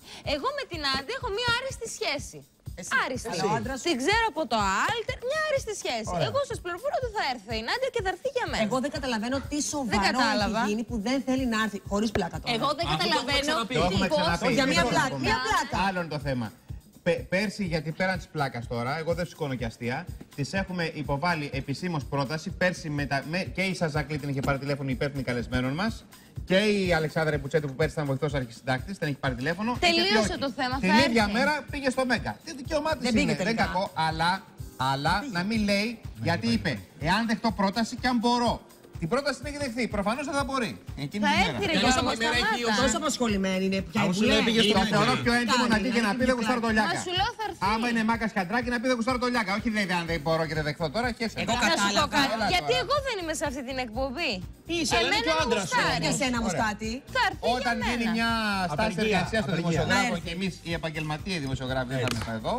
συγγνώμη. Εγώ με την Άντι έχω μία άριστη σχέση. Άριστη. Εσύ. Ο άντρας σου. Την ξέρω από το Άλτερ, μια άριστη σχέση. Ωραία. Εγώ σας πληροφορώ ότι θα έρθει η Νάντια και θα έρθει για μένα. Εγώ δεν καταλαβαίνω τι σοβαρό κατάλαβα. έχει γίνει που δεν θέλει να έρθει. Χωρίς πλάκα τώρα. Εγώ δεν Αυτό το έχουμε καταλαβαίνω ξαναπεί. Το έχουμε πώς ξαναπεί. Για μία Δεν πλάκα, μπορούμε. μία πλάκα. Άλλο είναι το θέμα. Πε- πέρσι, γιατί πέραν της πλάκας τώρα, εγώ δεν σηκώνω και αστεία, της έχουμε υποβάλει επισήμως πρόταση. Πέρσι με τα, με, και η Σαζακλή την είχε πάρει τηλέφωνο η υπεύθυνη καλεσμένων μας. Και η Αλεξάνδρα Πουτσέτη που πέρσι ήταν βοηθός αρχισυντάκτης, την έχει πάρει τηλέφωνο. Τελείωσε είχε πει όχι. το θέμα, Την θα ίδια έρθει. μέρα πήγε στο Μέγκα. Τι δικαίωμά τη Δεν είναι, πήγε δεν τελικά. κακό, αλλά, αλλά να μην λέει γιατί είπε, εάν δεχτώ πρόταση και αν μπορώ. Την πρόταση την έχει δεχθεί. Προφανώς δεν θα μπορεί. Εκείνη Θα τη έρθει ρε Έλα, Γιώργο, η μέρα εκεί, σταμάτα. Τόσο απασχολημένη είναι πια η Αφού σου λέει Βουλή. πήγε στο Το Μέγκα. θεωρώ πιο έντιμο να Κάνει, πει και να κάνει πει δεν γουστάρω το Μα λιάκα. σου λέω θα έρθει. Άμα είναι μάκα καντράκι να πει δεν γουστάρω το λιάκα. Όχι λέει αν δεν μπορώ και δεν δεχθώ τώρα. χέσε. Εγώ Να σου πω κατάλαβα. κάτι. Έλα Γιατί τώρα. εγώ δεν είμαι σε αυτή την εκπομπή. Είσαι, αλλά είναι Εμένα και ο μου άντρας γουστάρει. όμως. Για σένα όμως Ωραία. κάτι. Θα έρθει Όταν για γίνει μένα. μια στάση Απεργία, εργασίας των απεργία. δημοσιογράφων Να και εμείς οι επαγγελματίες δημοσιογράφοι θα είμαστε εδώ,